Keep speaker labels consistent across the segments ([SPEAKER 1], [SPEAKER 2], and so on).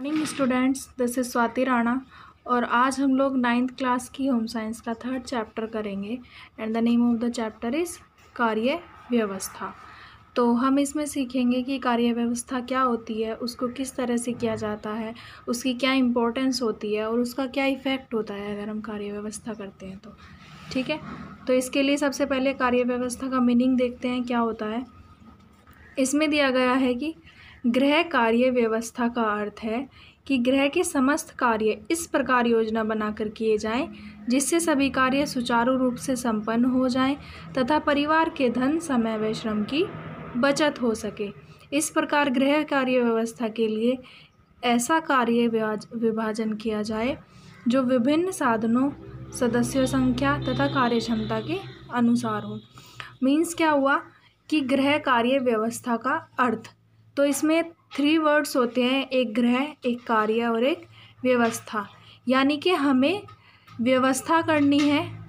[SPEAKER 1] Morning students this is Swati Rana और आज हम लोग नाइन्थ क्लास की होम साइंस का थर्ड चैप्टर करेंगे. And the name of the chapter is कार्य व्यवस्था. तो हम इसमें सीखेंगे कि कार्य व्यवस्था क्या होती है, उसको किस तरह से किया जाता है, उसकी क्या इम्पोर्टेंस होती है और उसका क्या इफ़ेक्ट होता है अगर हम कार्य व्यवस्था करते हैं तो. ठीक है? तो इसके लिए सबसे पहले कार्य व्यवस्था का मीनिंग देखते हैं, क्या होता है. इसमें दिया गया है कि गृह कार्य व्यवस्था का अर्थ है कि ग्रह के समस्त कार्य इस प्रकार योजना बनाकर किए जाएँ, जिससे सभी कार्य सुचारू रूप से संपन्न हो जाएँ तथा परिवार के धन, समय व श्रम की बचत हो सके। इस प्रकार गृह कार्य व्यवस्था के लिए ऐसा कार्य विभाजन किया जाए, जो विभिन्न साधनों, सदस्यों संख्या तथा कार्य क्षमता के अनुसार हो। मीन्स क्या हुआ कि गृह कार्य व्यवस्था का अर्थ तो इसमें थ्री वर्ड्स होते हैं, एक ग्रह, एक कार्य और एक व्यवस्था। यानी कि हमें व्यवस्था करनी है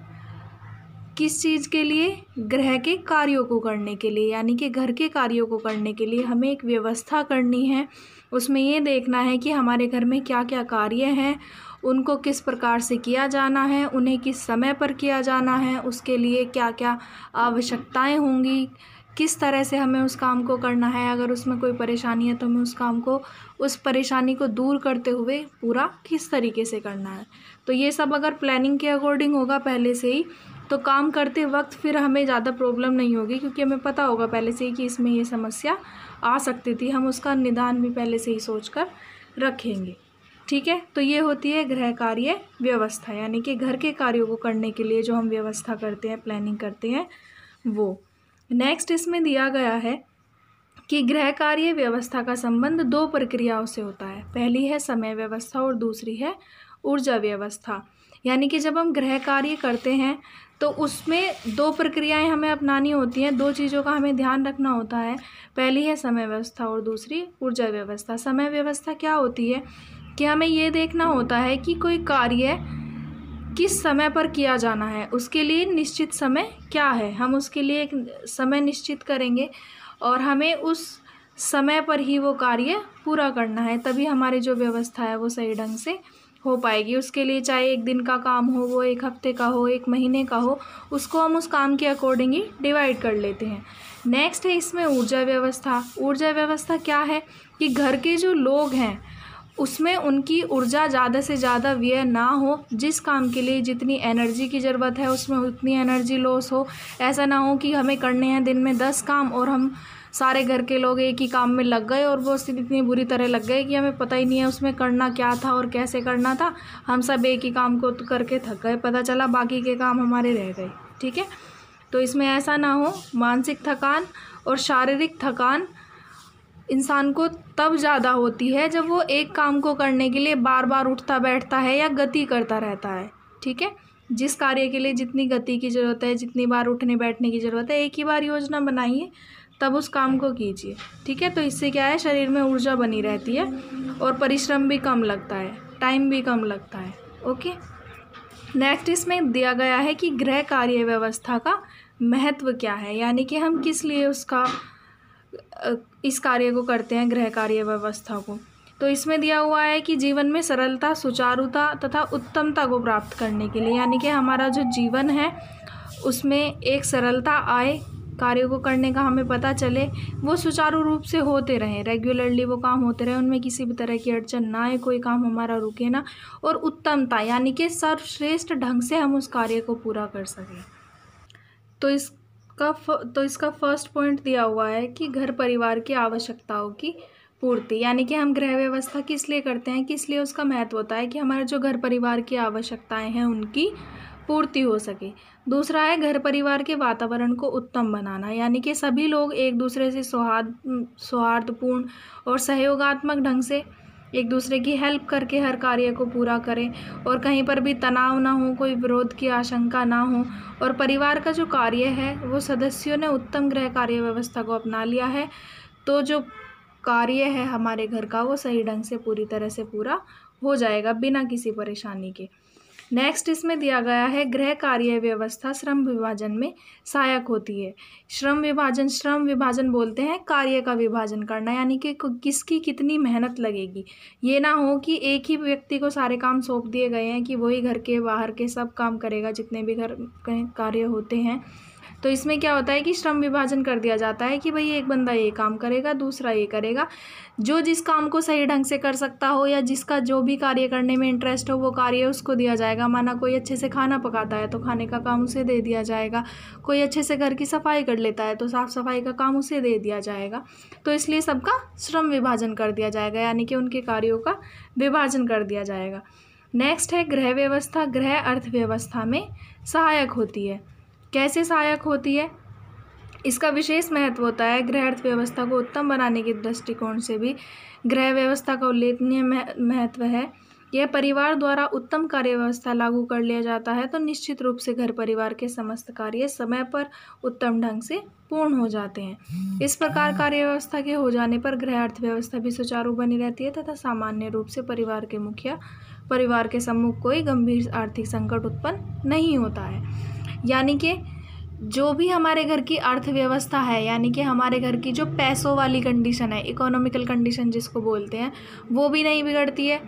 [SPEAKER 1] किस चीज़ के लिए? ग्रह के कार्यों को करने के लिए। यानी कि घर के कार्यों को करने के लिए हमें एक व्यवस्था करनी है। उसमें ये देखना है कि हमारे घर में क्या क्या कार्य हैं, उनको किस प्रकार से किया जाना है, उन्हें किस समय पर किया जाना है, उसके लिए क्या क्या आवश्यकताएँ होंगी किस तरह से हमें उस काम को करना है, अगर उसमें कोई परेशानी है तो हमें उस काम को, उस परेशानी को दूर करते हुए पूरा किस तरीके से करना है। तो ये सब अगर प्लानिंग के अकॉर्डिंग होगा पहले से ही तो काम करते वक्त फिर हमें ज़्यादा प्रॉब्लम नहीं होगी, क्योंकि हमें पता होगा पहले से ही कि इसमें ये समस्या आ सकती थी। हम उसका निदान भी पहले से ही सोच कर रखेंगे। ठीक है? तो ये होती है गृह कार्य व्यवस्था, यानी कि घर के कार्यों को करने के लिए जो हम व्यवस्था करते हैं प्लानिंग करते हैं, वो। नेक्स्ट इसमें दिया गया है कि गृह कार्य व्यवस्था का संबंध दो प्रक्रियाओं से होता है। पहली है समय व्यवस्था और दूसरी है ऊर्जा व्यवस्था। यानी कि जब हम गृह कार्य करते हैं तो उसमें दो प्रक्रियाएँ हमें अपनानी होती हैं, दो चीज़ों का हमें ध्यान रखना होता है। पहली है समय व्यवस्था और दूसरी ऊर्जा व्यवस्था। समय व्यवस्था क्या होती है कि हमें ये देखना होता है कि कोई कार्य किस समय पर किया जाना है? उसके लिए निश्चित समय क्या है? हम उसके लिए एक समय निश्चित करेंगे और हमें उस समय पर ही वो कार्य पूरा करना है, तभी हमारी जो व्यवस्था है वो सही ढंग से हो पाएगी। उसके लिए चाहे एक दिन का काम हो, वो एक हफ़्ते का हो, एक महीने का हो, उसको हम उस काम के अकॉर्डिंग ही डिवाइड कर लेते हैं। नेक्स्ट है इसमें ऊर्जा व्यवस्था। ऊर्जा व्यवस्था क्या है कि घर के जो लोग हैं उसमें उनकी ऊर्जा ज़्यादा से ज़्यादा व्यय ना हो, जिस काम के लिए जितनी एनर्जी की ज़रूरत है, उसमें उतनी एनर्जी लॉस हो। ऐसा ना हो कि हमें करने हैं दिन में दस काम और हम सारे घर के लोग एक ही काम में लग गए और वो इतनी बुरी तरह लग गए कि हमें पता ही नहीं है उसमें करना क्या था और कैसे करना था। हम सब एक ही काम को तो करके थक गए, पता चला बाकी के काम हमारे रह गए, ठीक है? तो इसमें ऐसा ना हो, मानसिक थकान और शारीरिक थकान इंसान को तब ज़्यादा होती है जब वो एक काम को करने के लिए बार बार उठता, बैठता है या गति करता रहता है, ठीक है? जिस कार्य के लिए जितनी गति की ज़रूरत है, जितनी बार उठने, बैठने की ज़रूरत है, एक ही बार योजना बनाइए, तब उस काम को कीजिए, ठीक है? तो इससे क्या है, शरीर में ऊर्जा बनी रहती है और परिश्रम भी कम लगता है, टाइम भी कम लगता है, ओके? नेक्स्ट इसमें दिया गया है कि गृह कार्य व्यवस्था का महत्व क्या है, यानी कि हम किस लिए उसका इस कार्य को करते हैं, गृह कार्य व्यवस्था को। तो इसमें दिया हुआ है कि जीवन में सरलता, सुचारुता तथा उत्तमता को प्राप्त करने के लिए, यानी कि हमारा जो जीवन है, उसमें एक सरलता आए, कार्यों को करने का हमें पता चले, वो सुचारू रूप से होते रहें रेगुलरली वो काम होते रहें, उनमें किसी भी तरह की अड़चन ना आए, कोई काम हमारा रुके ना, और उत्तमता, यानी कि सर्वश्रेष्ठ ढंग से हम उस कार्य को पूरा कर सकें। तो इस का तो इसका फ़र्स्ट पॉइंट दिया हुआ है कि घर परिवार की आवश्यकताओं की पूर्ति, यानी कि हम गृह व्यवस्था किस लिए करते हैं, किस लिए उसका महत्व होता है कि हमारे जो घर परिवार की आवश्यकताएँ हैं, उनकी पूर्ति हो सके। दूसरा है घर परिवार के वातावरण को उत्तम बनाना, यानी कि सभी लोग एक दूसरे से सौहार्द सौहार्दपूर्ण और सहयोगात्मक ढंग से एक दूसरे की हेल्प करके हर कार्य को पूरा करें और कहीं पर भी तनाव ना हो, कोई विरोध की आशंका ना हो और परिवार का जो कार्य है, वो सदस्यों ने उत्तम गृह कार्य व्यवस्था को अपना लिया है तो जो कार्य है हमारे घर का, वो सही ढंग से पूरी तरह से पूरा हो जाएगा बिना किसी परेशानी के। नेक्स्ट इसमें दिया गया है, गृह कार्य व्यवस्था, श्रम विभाजन में सहायक होती है। श्रम विभाजन श्रम विभाजन बोलते हैं, कार्य का विभाजन करना, यानी कि किसकी कितनी मेहनत लगेगी। ये ना हो कि एक ही व्यक्ति को सारे काम सौंप दिए गए हैं कि वही घर के बाहर के सब काम करेगा, जितने भी घर कार्य होते हैं। तो इसमें क्या होता है कि श्रम विभाजन कर दिया जाता है कि भाई एक बंदा ये काम करेगा, दूसरा ये करेगा। जो जिस काम को सही ढंग से कर सकता हो या जिसका जो भी कार्य करने में इंटरेस्ट हो, वो कार्य उसको दिया जाएगा। माना कोई अच्छे से खाना पकाता है तो खाने का काम उसे दे दिया जाएगा। कोई अच्छे से घर की सफ़ाई कर लेता है तो साफ़ सफ़ाई का काम उसे दे दिया जाएगा। तो इसलिए सबका श्रम विभाजन कर दिया जाएगा, यानी कि उनके कार्यों का विभाजन कर दिया जाएगा। नेक्स्ट है गृह व्यवस्था। गृह अर्थव्यवस्था में सहायक होती है। कैसे सहायक होती है? इसका विशेष महत्व होता है गृह अर्थव्यवस्था को उत्तम बनाने के दृष्टिकोण से भी। गृह व्यवस्था का उल्लेखनीय महत्व है। यह परिवार द्वारा उत्तम कार्य व्यवस्था लागू कर लिया जाता है तो निश्चित रूप से घर परिवार के समस्त कार्य समय पर उत्तम ढंग से पूर्ण हो जाते हैं। इस प्रकार कार्य व्यवस्था के हो जाने पर गृह अर्थव्यवस्था भी सुचारू बनी रहती है तथा सामान्य रूप से परिवार के मुखिया, परिवार के सम्मुख कोई गंभीर आर्थिक संकट उत्पन्न नहीं होता है। यानी कि जो भी हमारे घर की अर्थव्यवस्था है, यानी कि हमारे घर की जो पैसों वाली कंडीशन है इकोनॉमिकल कंडीशन जिसको बोलते हैं, वो भी नहीं बिगड़ती है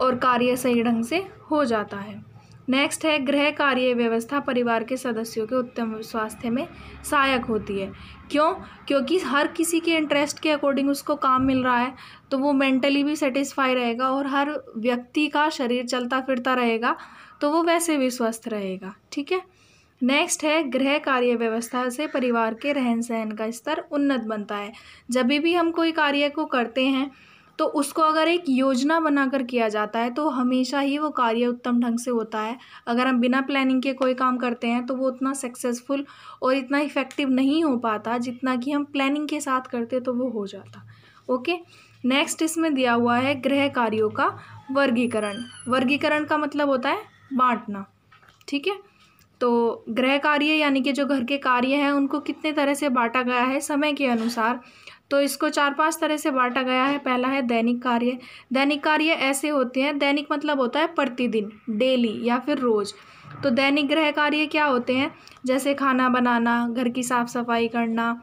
[SPEAKER 1] और कार्य सही ढंग से हो जाता है। नेक्स्ट है, गृह कार्य व्यवस्था परिवार के सदस्यों के उत्तम स्वास्थ्य में सहायक होती है। क्यों? क्योंकि हर किसी के इंटरेस्ट के अकॉर्डिंग उसको काम मिल रहा है तो वो मेंटली भी सेटिस्फाई रहेगा और हर व्यक्ति का शरीर चलता फिरता रहेगा तो वो वैसे भी स्वस्थ रहेगा, ठीक है? नेक्स्ट है, गृह कार्य व्यवस्था से परिवार के रहन सहन का स्तर उन्नत बनता है। जब भी हम कोई कार्य को करते हैं तो उसको अगर एक योजना बनाकर किया जाता है तो हमेशा ही वो कार्य उत्तम ढंग से होता है। अगर हम बिना प्लानिंग के कोई काम करते हैं तो वो उतना सक्सेसफुल और इतना इफ़ेक्टिव नहीं हो पाता, जितना कि हम प्लानिंग के साथ करते तो वो हो जाता। ओके नेक्स्ट इसमें दिया हुआ है गृह कार्यों का वर्गीकरण। वर्गीकरण का मतलब होता है बांटना। ठीक है? तो गृह कार्य यानी कि जो घर के कार्य हैं, उनको कितने तरह से बांटा गया है समय के अनुसार? तो इसको चार पाँच तरह से बांटा गया है। पहला है दैनिक कार्य। दैनिक कार्य ऐसे होते हैं, दैनिक मतलब होता है प्रतिदिन, डेली या फिर रोज़। तो दैनिक गृह कार्य क्या होते हैं? जैसे खाना बनाना, घर की साफ़ सफ़ाई करना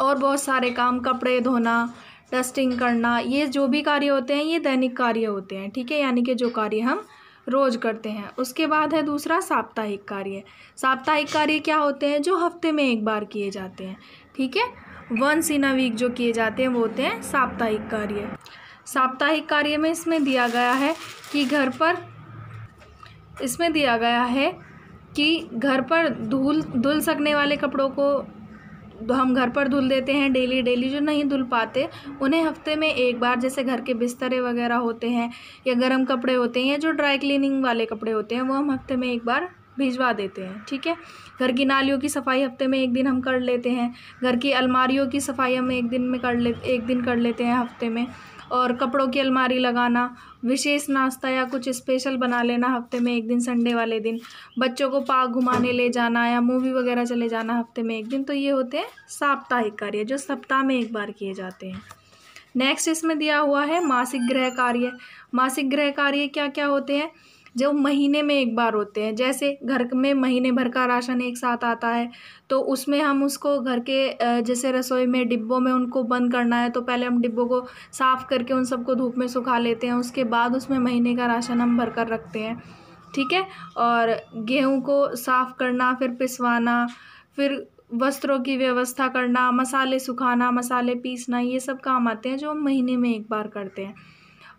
[SPEAKER 1] और बहुत सारे काम, कपड़े धोना, डस्टिंग करना, ये जो भी कार्य होते हैं, ये दैनिक कार्य होते हैं, ठीक है? यानी कि जो कार्य हम रोज़ करते हैं। उसके बाद है दूसरा साप्ताहिक कार्य। साप्ताहिक कार्य क्या होते हैं? जो हफ़्ते में एक बार किए जाते हैं। ठीक है? वंस इन अ वीक जो किए जाते हैं वो होते हैं साप्ताहिक कार्य। साप्ताहिक कार्य में इसमें दिया गया है कि घर पर, इसमें दिया गया है कि घर पर धूल, धुल सकने वाले कपड़ों को हम घर पर धुल देते हैं डेली डेली जो नहीं धुल पाते, उन्हें हफ़्ते में एक बार जैसे घर के बिस्तरे वगैरह होते हैं या गर्म कपड़े होते हैं या जो ड्राई क्लीनिंग वाले कपड़े होते हैं, वो हम हफ़्ते में एक बार भिजवा देते हैं, ठीक है? घर की नालियों की सफ़ाई हफ़्ते में एक दिन हम कर लेते हैं, घर की अलमारियों की सफ़ाई हम एक दिन में कर ले, एक दिन कर लेते हैं हफ़्ते में। और कपड़ों की अलमारी लगाना, विशेष नाश्ता या कुछ स्पेशल बना लेना हफ़्ते में एक दिन संडे वाले दिन। बच्चों को पार्क घुमाने ले जाना या मूवी वगैरह चले जाना हफ़्ते में एक दिन तो ये होते हैं साप्ताहिक कार्य, जो सप्ताह में एक बार किए जाते हैं। नेक्स्ट इसमें दिया हुआ है मासिक गृह कार्य। मासिक गृह कार्य क्या क्या होते हैं? जो महीने में एक बार होते हैं। जैसे घर में महीने भर का राशन एक साथ आता है तो उसमें हम उसको घर के जैसे रसोई में डिब्बों में उनको बंद करना है तो पहले हम डिब्बों को साफ़ करके उन सबको धूप में सुखा लेते हैं। उसके बाद उसमें महीने का राशन हम भर कर रखते हैं। ठीक है? और गेहूँ को साफ़ करना, फिर पिसवाना, फिर वस्त्रों की व्यवस्था करना, मसाले सुखाना, मसाले पीसना, ये सब काम आते हैं जो हम महीने में एक बार करते हैं।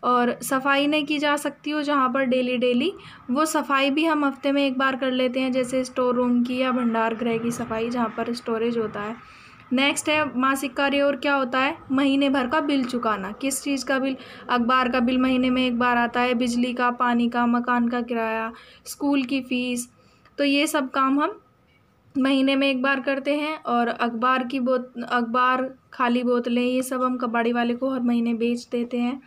[SPEAKER 1] और सफ़ाई नहीं की जा सकती हो जहाँ पर डेली डेली वो सफ़ाई भी हम हफ़्ते में एक बार कर लेते हैं, जैसे स्टोर रूम की या भंडार गृह की सफ़ाई जहाँ पर स्टोरेज होता है। नेक्स्ट है मासिक कार्य और क्या होता है? महीने भर का बिल चुकाना। किस चीज़ का बिल? अखबार का बिल महीने में एक बार आता है, बिजली का, पानी का, मकान का किराया स्कूल की फ़ीस तो ये सब काम हम महीने में एक बार करते हैं और अखबार की बोत अखबार, खाली बोतलें, ये सब हम कबाड़ी वाले को हर महीने बेच देते हैं।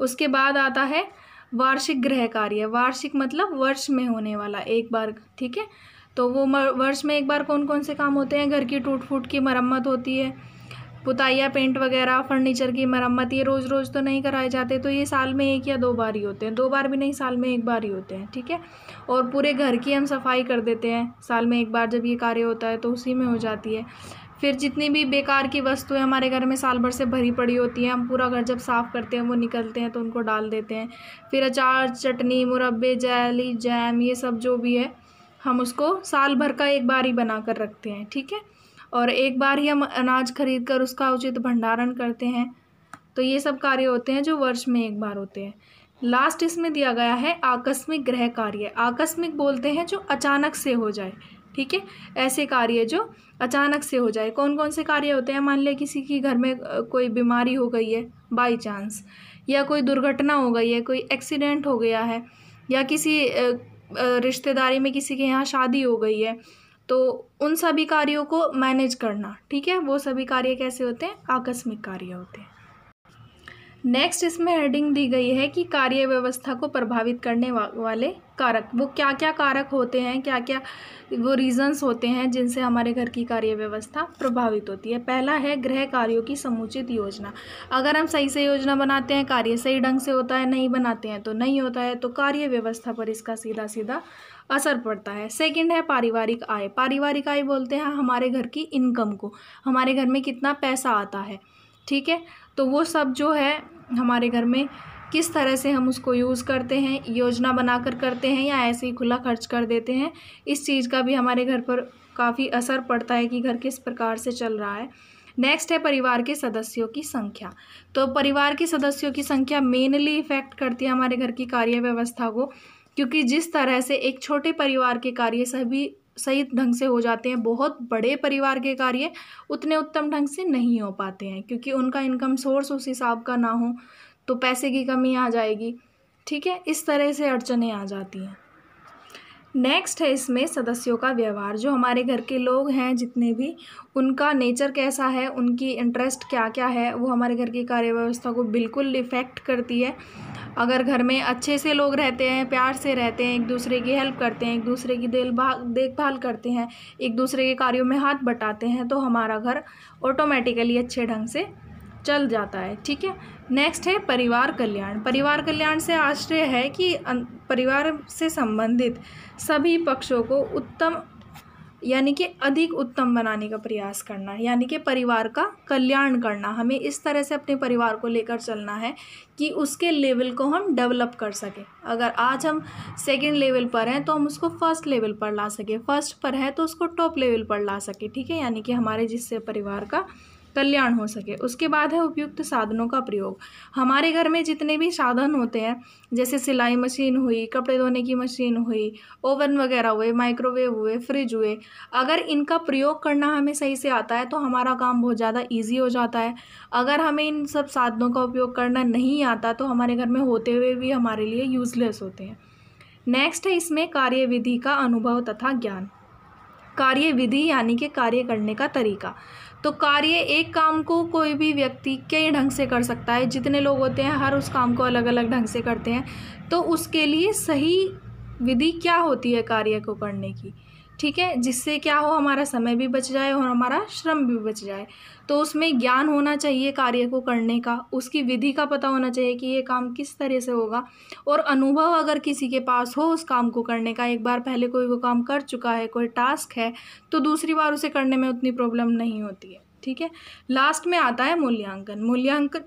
[SPEAKER 1] उसके बाद आता है वार्षिक गृह कार्य। वार्षिक मतलब वर्ष में होने वाला एक बार, ठीक है? तो वो वर्ष में एक बार कौन कौन से काम होते हैं? घर की टूट फूट की मरम्मत होती है, पुताइया, पेंट वगैरह, फर्नीचर की मरम्मत, ये रोज़ रोज़ तो नहीं कराए जाते तो ये साल में एक या दो बार ही होते हैं। दो बार भी नहीं, साल में एक बार ही होते हैं, ठीक है? और पूरे घर की हम सफ़ाई कर देते हैं, साल में एक बार जब ये कार्य होता है तो उसी में हो जाती है। फिर जितनी भी बेकार की वस्तुएँ हमारे घर में साल भर से भरी पड़ी होती हैं, हम पूरा घर जब साफ़ करते हैं, वो निकलते हैं तो उनको डाल देते हैं। फिर अचार, चटनी, मुरब्बे, जैली, जैम, ये सब जो भी है, हम उसको साल भर का एक बार ही बना कर रखते हैं, ठीक है? और एक बार ही हम अनाज खरीद कर उसका उचित भंडारण करते हैं। तो ये सब कार्य होते हैं जो वर्ष में एक बार होते हैं। लास्ट इसमें दिया गया है आकस्मिक ग्रह कार्य। आकस्मिक बोलते हैं जो अचानक से हो जाए। ठीक है? ऐसे कार्य जो अचानक से हो जाए। कौन कौन से कार्य होते हैं? मान लिया किसी की घर में कोई बीमारी हो गई है बाई चांस या कोई दुर्घटना हो गई है, कोई एक्सीडेंट हो गया है, या किसी रिश्तेदारी में किसी के यहाँ शादी हो गई है तो उन सभी कार्यों को मैनेज करना, ठीक है? वो सभी कार्य कैसे होते हैं? आकस्मिक कार्य होते हैं। नेक्स्ट इसमें हेडिंग दी गई है कि कार्य व्यवस्था को प्रभावित करने वा, वाले कारक वो क्या क्या कारक होते हैं क्या क्या वो रीजंस होते हैं जिनसे हमारे घर की कार्य व्यवस्था प्रभावित होती है। पहला है गृह कार्यों की समुचित योजना। अगर हम सही से योजना बनाते हैं कार्य सही ढंग से होता है नहीं बनाते हैं तो नहीं होता है तो कार्य व्यवस्था पर इसका सीधा सीधा असर पड़ता है। सेकंड है पारिवारिक आय। पारिवारिक आय बोलते हैं हमारे घर की इनकम को। हमारे घर में कितना पैसा आता है ठीक है? तो वो सब जो है हमारे घर में किस तरह से हम उसको यूज़ करते हैं, योजना बनाकर करते हैं या ऐसे ही खुला खर्च कर देते हैं, इस चीज़ का भी हमारे घर पर काफ़ी असर पड़ता है कि घर किस प्रकार से चल रहा है। नेक्स्ट है परिवार के सदस्यों की संख्या। तो परिवार के सदस्यों की संख्या मेनली इफ़ेक्ट करती है हमारे घर की कार्य व्यवस्था को, क्योंकि जिस तरह से एक छोटे परिवार के कार्य सभी सही ढंग से हो जाते हैं। बहुत बड़े परिवार के कार्य उतने उत्तम ढंग से नहीं हो पाते हैं, क्योंकि उनका इनकम सोर्स उस हिसाब का ना हो तो पैसे की कमी आ जाएगी। ठीक है? इस तरह से अड़चने आ जाती हैं। नेक्स्ट है इसमें सदस्यों का व्यवहार। जो हमारे घर के लोग हैं, जितने भी, उनका नेचर कैसा है, उनकी इंटरेस्ट क्या क्या है, वो हमारे घर की कार्य व्यवस्था को बिल्कुल इफ़ेक्ट करती है। अगर घर में अच्छे से लोग रहते हैं, प्यार से रहते हैं एक दूसरे की हेल्प करते हैं एक दूसरे की देखभाल करते हैं एक दूसरे के कार्यों में हाथ बटाते हैं तो हमारा घर ऑटोमेटिकली अच्छे ढंग से चल जाता है, ठीक है? नेक्स्ट है परिवार कल्याण। परिवार कल्याण से आश्रय है कि परिवार से संबंधित सभी पक्षों को उत्तम यानी कि अधिक उत्तम बनाने का प्रयास करना, यानी कि परिवार का कल्याण करना। हमें इस तरह से अपने परिवार को लेकर चलना है कि उसके लेवल को हम डेवलप कर सकें। अगर आज हम सेकंड लेवल पर हैं तो हम उसको फ़र्स्ट लेवल पर ला सकें। फ़र्स्ट पर है तो उसको टॉप लेवल पर ला सकें। ठीक है? यानी कि हमारे जिससे परिवार का कल्याण हो सके। उसके बाद है उपयुक्त साधनों का प्रयोग। हमारे घर में जितने भी साधन होते हैं, जैसे सिलाई मशीन हुई, कपड़े धोने की मशीन हुई, ओवन वगैरह हुए, माइक्रोवेव हुए, फ्रिज हुए, अगर इनका प्रयोग करना हमें सही से आता है तो हमारा काम बहुत ज़्यादा ईजी हो जाता है। अगर हमें इन सब साधनों का उपयोग करना नहीं आता तो हमारे घर में होते हुए भी हमारे लिए यूज़लेस होते हैं। नेक्स्ट है इसमें कार्यविधि का अनुभव तथा ज्ञान। कार्य विधि यानी कि कार्य करने का तरीका। तो कार्य एक काम को कोई भी व्यक्ति कई ढंग से कर सकता है। जितने लोग होते हैं, हर उस काम को अलग अलग ढंग से करते हैं। तो उसके लिए सही विधि क्या होती है कार्य को करने की? ठीक है, जिससे क्या हो, हमारा समय भी बच जाए और हमारा श्रम भी बच जाए। तो उसमें ज्ञान होना चाहिए कार्य को करने का, उसकी विधि का पता होना चाहिए कि ये काम किस तरह से होगा। और अनुभव अगर किसी के पास हो उस काम को करने का, एक बार पहले कोई वो काम कर चुका है, कोई टास्क है तो दूसरी बार उसे करने में उतनी प्रॉब्लम नहीं होती है, ठीक है। लास्ट में आता है मूल्यांकन। मूल्यांकन,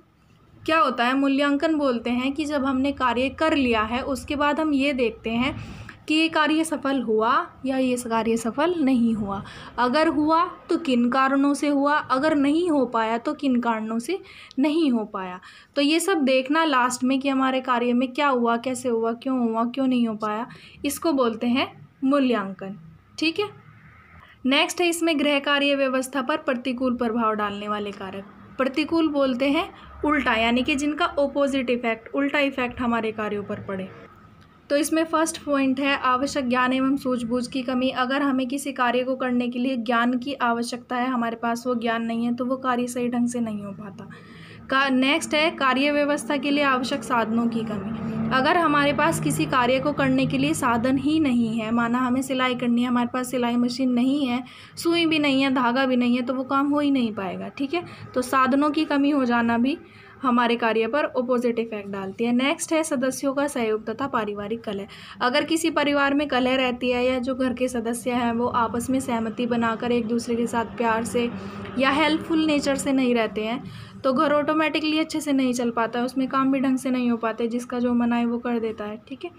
[SPEAKER 1] क्या होता है? मूल्यांकन बोलते हैं कि जब हमने कार्य कर लिया है, उसके बाद हम ये देखते हैं कि ये कार्य सफल हुआ या ये कार्य सफल नहीं हुआ? अगर हुआ तो किन कारणों से हुआ? अगर नहीं हो पाया तो किन कारणों से नहीं हो पाया? तो ये सब देखना लास्ट में कि हमारे कार्य में क्या हुआ, कैसे हुआ, क्यों हुआ, क्यों नहीं हो पाया, इसको बोलते हैं मूल्यांकन। ठीक है? नेक्स्ट है इसमें गृह कार्य व्यवस्था पर प्रतिकूल प्रभाव डालने वाले कारक। प्रतिकूल बोलते हैं उल्टा, यानी कि जिनका ओपोजिट इफ़ेक्ट उल्टा इफ़ेक्ट हमारे कार्यों पर पड़े। तो इसमें फ़र्स्ट पॉइंट है, आवश्यक ज्ञान एवं सूझबूझ की कमी। अगर हमें किसी कार्य को करने के लिए ज्ञान की आवश्यकता है, हमारे पास वो ज्ञान नहीं है तो वो कार्य सही ढंग से नहीं हो पाता। का नेक्स्ट है, कार्य व्यवस्था के लिए आवश्यक साधनों की कमी। अगर हमारे पास किसी कार्य को करने के लिए साधन ही नहीं है, माना हमें सिलाई करनी है, हमारे पास सिलाई मशीन नहीं है, सुई भी नहीं है, धागा भी नहीं है तो वो काम हो ही नहीं पाएगा, ठीक है? तो साधनों की कमी हो जाना भी हमारे कार्य पर ओपोजिट इफ़ेक्ट डालती है। नेक्स्ट है सदस्यों का सहयोग तथा पारिवारिक कलह। अगर किसी परिवार में कलह रहती है या जो घर के सदस्य हैं, वो आपस में सहमति बनाकर एक दूसरे के साथ प्यार से या हेल्पफुल नेचर से नहीं रहते हैं तो घर ऑटोमेटिकली अच्छे से नहीं चल पाता है। उसमें काम भी ढंग से नहीं हो पाते, जिसका जो मना है वो कर देता है, ठीक है?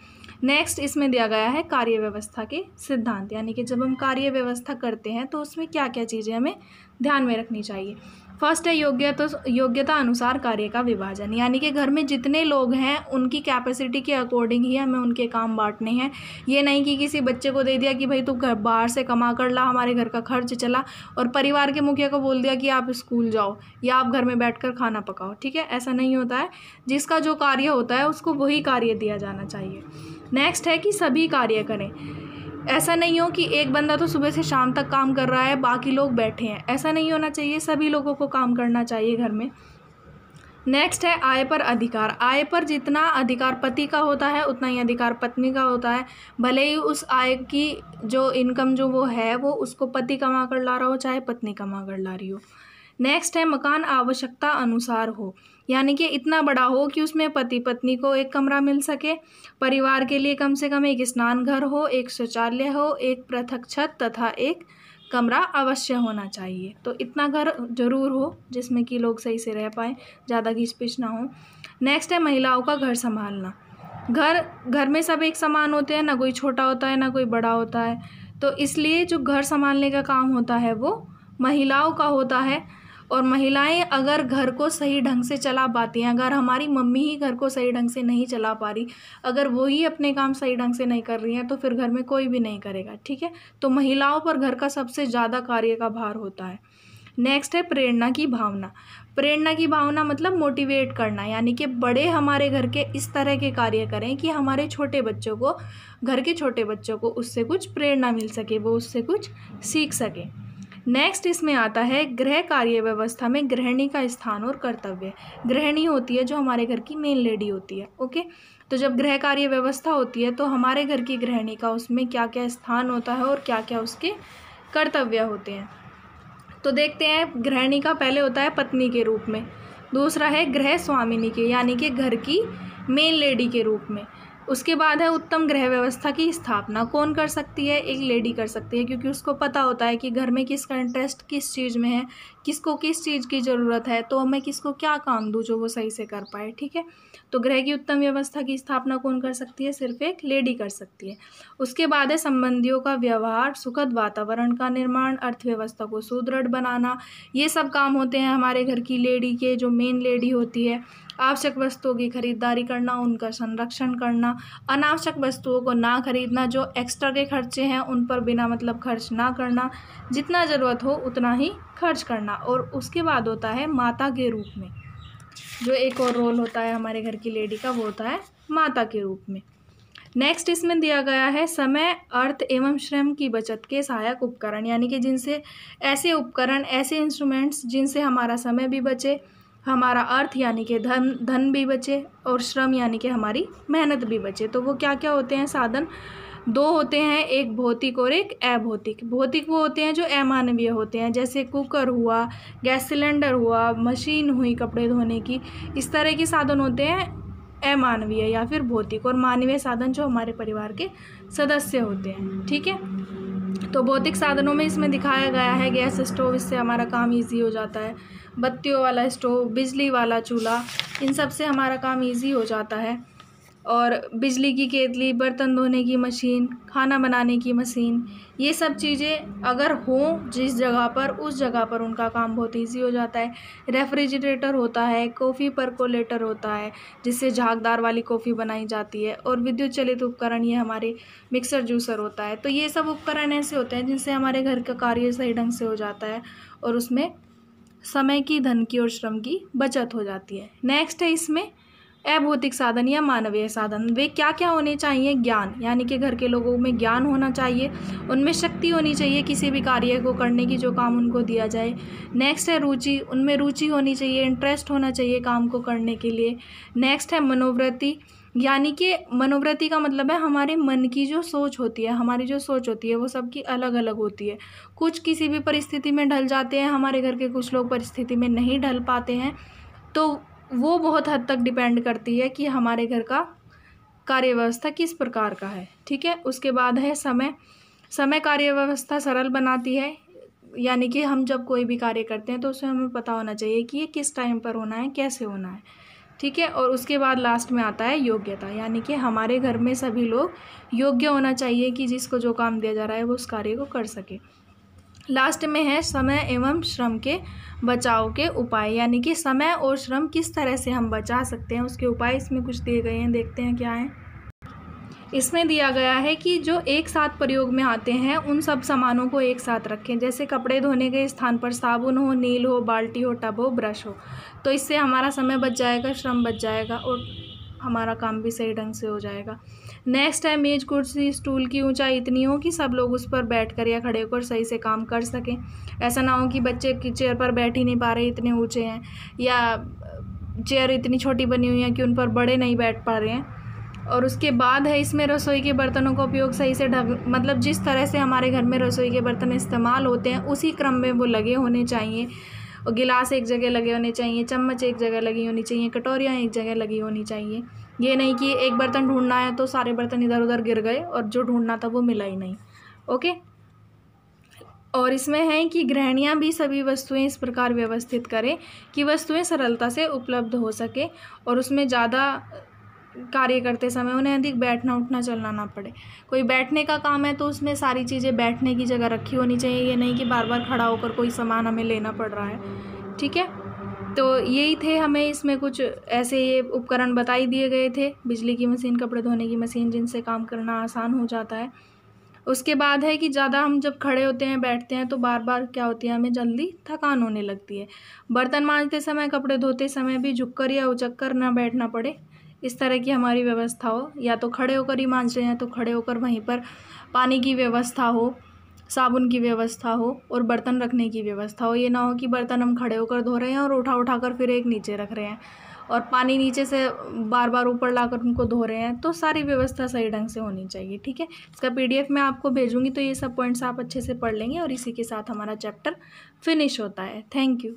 [SPEAKER 1] नेक्स्ट इसमें दिया गया है कार्य व्यवस्था के सिद्धांत। यानी कि जब हम कार्य व्यवस्था करते हैं तो उसमें क्या क्या चीज़ें हमें ध्यान में रखनी चाहिए? फ़र्स्ट है योग्यता तो योग्यता अनुसार कार्य का विभाजन। यानी कि घर में जितने लोग हैं, उनकी कैपेसिटी के अकॉर्डिंग ही हमें उनके काम बांटने हैं। ये नहीं कि किसी बच्चे को दे दिया कि भाई तू घर, बाहर से कमा कर ला, हमारे घर का खर्च चला और परिवार के मुखिया को बोल दिया कि आप स्कूल जाओ या आप घर में बैठ कर खाना पकाओ। ठीक है? ऐसा नहीं होता है। जिसका जो कार्य होता है, उसको वही कार्य दिया जाना चाहिए। नेक्स्ट है कि सभी कार्य करें। ऐसा नहीं हो कि एक बंदा तो सुबह से शाम तक काम कर रहा है, बाकी लोग बैठे हैं। ऐसा नहीं होना चाहिए, सभी लोगों को काम करना चाहिए घर में। नेक्स्ट है आय पर अधिकार। आय पर जितना अधिकार पति का होता है, उतना ही अधिकार पत्नी का होता है। भले ही उस आय की जो इनकम जो वो है, वो उसको पति कमा कर ला रहा हो, चाहे पत्नी कमा कर ला रही हो। नेक्स्ट है, मकान आवश्यकता अनुसार हो। यानी कि इतना बड़ा हो कि उसमें पति पत्नी को एक कमरा मिल सके, परिवार के लिए कम से कम एक स्नान घर हो, एक शौचालय हो, एक पृथक छत तथा एक कमरा अवश्य होना चाहिए। तो इतना घर ज़रूर हो जिसमें कि लोग सही से रह पाएँ, ज़्यादा घिस पिच ना हो। नेक्स्ट है, महिलाओं का घर संभालना। घर घर में सब एक समान होते हैं, ना कोई छोटा होता है, ना कोई बड़ा होता है। तो इसलिए जो घर संभालने का काम होता है वो महिलाओं का होता है। और महिलाएँ अगर घर को सही ढंग से चला पाती हैं, अगर हमारी मम्मी ही घर को सही ढंग से नहीं चला पा रही, अगर वो ही अपने काम सही ढंग से नहीं कर रही हैं तो फिर घर में कोई भी नहीं करेगा, ठीक है? तो महिलाओं पर घर का सबसे ज़्यादा कार्य का भार होता है। नेक्स्ट है प्रेरणा की भावना। प्रेरणा की भावना मतलब मोटिवेट करना, यानी कि बड़े हमारे घर के इस तरह के कार्य करें कि हमारे छोटे बच्चों को, घर के छोटे बच्चों को उससे कुछ प्रेरणा मिल सके, वो उससे कुछ सीख सकें। नेक्स्ट इसमें आता है गृह कार्य व्यवस्था में गृहिणी का स्थान और कर्तव्य। गृहिणी होती है जो हमारे घर की मेन लेडी होती है ओके तो जब गृह कार्य व्यवस्था होती है तो हमारे घर की गृहिणी का उसमें क्या क्या स्थान होता है और क्या क्या उसके कर्तव्य होते हैं। तो देखते हैं, गृहिणी का पहले होता है पत्नी के रूप में, दूसरा है गृह स्वामिनी के, यानी कि घर की मेन लेडी के रूप में। उसके बाद है उत्तम गृह व्यवस्था की स्थापना। कौन कर सकती है? एक लेडी कर सकती है, क्योंकि उसको पता होता है कि घर में किसका इंटरेस्ट किस चीज़ में है, किसको किस चीज़ की ज़रूरत है तो मैं किसको क्या काम दूँ जो वो सही से कर पाए, ठीक है? तो गृह की उत्तम व्यवस्था की स्थापना कौन कर सकती है? सिर्फ़ एक लेडी कर सकती है। उसके बाद है संबंधियों का व्यवहार, सुखद वातावरण का निर्माण, अर्थव्यवस्था को सुदृढ़ बनाना। ये सब काम होते हैं हमारे घर की लेडी के, जो मेन लेडी होती है। आवश्यक वस्तुओं की खरीदारी करना, उनका संरक्षण करना, अनावश्यक वस्तुओं को ना खरीदना, जो एक्स्ट्रा के खर्चे हैं, उन पर बिना मतलब खर्च ना करना, जितना ज़रूरत हो उतना ही खर्च करना। और उसके बाद होता है माता के रूप में। जो एक और रोल होता है हमारे घर की लेडी का, वो होता है माता के रूप में। नेक्स्ट इसमें दिया गया है समय, अर्थ एवं श्रम की बचत के सहायक उपकरण। यानी कि जिनसे ऐसे उपकरण, ऐसे इंस्ट्रूमेंट्स जिनसे हमारा समय भी बचे हमारा अर्थ यानी कि धन धन भी बचे और श्रम यानी कि हमारी मेहनत भी बचे। तो वो क्या क्या होते हैं? साधन। दो होते हैं, एक भौतिक और एक अभौतिक। भौतिक वो होते हैं जो अमानवीय होते हैं, जैसे कुकर हुआ, गैस सिलेंडर हुआ, मशीन हुई कपड़े धोने की। इस तरह के साधन होते हैं, अमानवीय या फिर भौतिक। और मानवीय साधन जो हमारे परिवार के सदस्य होते हैं, ठीक है? तो भौतिक साधनों में इसमें दिखाया गया है, गैस स्टोव, इससे हमारा काम ईजी हो जाता है। बत्तियों वाला स्टोव, बिजली वाला चूल्हा, इन सबसे हमारा काम इजी हो जाता है। और बिजली की केतली, बर्तन धोने की मशीन, खाना बनाने की मशीन, ये सब चीज़ें अगर हों जिस जगह पर, उस जगह पर उनका काम बहुत इजी हो जाता है। रेफ्रिजरेटर होता है, कॉफ़ी परकोलेटर होता है, जिससे झागदार वाली कॉफ़ी बनाई जाती है, और विद्युत चलित उपकरण, ये हमारे मिक्सर जूसर होता है। तो ये सब उपकरण ऐसे होते हैं जिनसे हमारे घर का कार्य सही ढंग से हो जाता है, और उसमें समय की, धन की और श्रम की बचत हो जाती है। नेक्स्ट है इसमें अभौतिक साधन या मानवीय साधन। वे क्या क्या होने चाहिए? ज्ञान, यानी कि घर के लोगों में ज्ञान होना चाहिए। उनमें शक्ति होनी चाहिए किसी भी कार्य को करने की, जो काम उनको दिया जाए। नेक्स्ट है रुचि, उनमें रुचि होनी चाहिए इंटरेस्ट होना चाहिए काम को करने के लिए। नेक्स्ट है मनोवृत्ति। यानी कि मनोवृत्ति का मतलब है हमारे मन की जो सोच होती है, हमारी जो सोच होती है वो सबकी अलग अलग होती है। कुछ किसी भी परिस्थिति में ढल जाते हैं, हमारे घर के कुछ लोग परिस्थिति में नहीं ढल पाते हैं तो वो बहुत हद तक डिपेंड करती है कि हमारे घर का कार्य व्यवस्था किस प्रकार का है, ठीक है? उसके बाद है समय। समय कार्य व्यवस्था सरल बनाती है, यानी कि हम जब कोई भी कार्य करते हैं तो उसमें हमें पता होना चाहिए कि ये किस टाइम पर होना है, कैसे होना है। ठीक है? और उसके बाद लास्ट में आता है योग्यता। यानी कि हमारे घर में सभी लोग योग्य होना चाहिए कि जिसको जो काम दिया जा रहा है वो उस कार्य को कर सके। लास्ट में है समय एवं श्रम के बचाव के उपाय। यानी कि समय और श्रम किस तरह से हम बचा सकते हैं, उसके उपाय इसमें कुछ दिए गए हैं, देखते हैं क्या है। इसमें दिया गया है कि जो एक साथ प्रयोग में आते हैं, उन सब सामानों को एक साथ रखें। जैसे कपड़े धोने के स्थान पर साबुन हो, नील हो, बाल्टी हो, टब हो, ब्रश हो। तो इससे हमारा समय बच जाएगा, श्रम बच जाएगा और हमारा काम भी सही ढंग से हो जाएगा। नेक्स्ट है, मेज, कुर्सी स्टूल की ऊंचाई इतनी हो कि सब लोग उस पर बैठ कर या खड़े होकर सही से काम कर सकें। ऐसा ना हो कि बच्चे की चेयर पर बैठ ही नहीं पा रहे, इतने ऊँचे हैं, या चेयर इतनी छोटी बनी हुई है कि उन पर बड़े नहीं बैठ पा रहे हैं। और उसके बाद है इसमें रसोई के बर्तनों का उपयोग सही से ढंग मतलब जिस तरह से हमारे घर में रसोई के बर्तन इस्तेमाल होते हैं, उसी क्रम में वो लगे होने चाहिए। और गिलास एक जगह लगे होने चाहिए, चम्मच एक जगह लगी होनी चाहिए, कटोरियाँ एक जगह लगी होनी चाहिए। ये नहीं कि एक बर्तन ढूंढना है तो सारे बर्तन इधर उधर गिर गए और जो ढूंढना था वो मिला ही नहीं। ओके? और इसमें है कि गृहणियाँ भी सभी वस्तुएँ इस प्रकार व्यवस्थित करें कि वस्तुएँ सरलता से उपलब्ध हो सके और उसमें ज़्यादा कार्य करते समय उन्हें अधिक बैठना, उठना, चलना ना पड़े। कोई बैठने का काम है तो उसमें सारी चीज़ें बैठने की जगह रखी होनी चाहिए। ये नहीं कि बार बार खड़ा होकर कोई सामान हमें लेना पड़ रहा है। ठीक है? तो यही थे हमें इसमें कुछ ऐसे ये उपकरण बताई दिए गए थे। बिजली की मशीन, कपड़े धोने की मशीन, जिनसे काम करना आसान हो जाता है। उसके बाद है कि ज़्यादा हम जब खड़े होते हैं, बैठते हैं तो बार बार क्या होती है, हमें जल्दी थकान होने लगती है। बर्तन मांजते समय, कपड़े धोते समय भी झुककर या उचक कर ना बैठना पड़े। इस तरह की हमारी व्यवस्था हो। या तो खड़े होकर ही मांज रहे हैं तो खड़े होकर वहीं पर पानी की व्यवस्था हो, साबुन की व्यवस्था हो और बर्तन रखने की व्यवस्था हो। ये ना हो कि बर्तन हम खड़े होकर धो रहे हैं और उठा उठा कर फिर एक नीचे रख रहे हैं और पानी नीचे से बार बार ऊपर लाकर उनको धो रहे हैं। तो सारी व्यवस्था सही ढंग से होनी चाहिए, ठीक है? इसका पीडीएफ मैं आपको भेजूँगी तो ये सब पॉइंट्स आप अच्छे से पढ़ लेंगे और इसी के साथ हमारा चैप्टर फिनिश होता है। Thank you.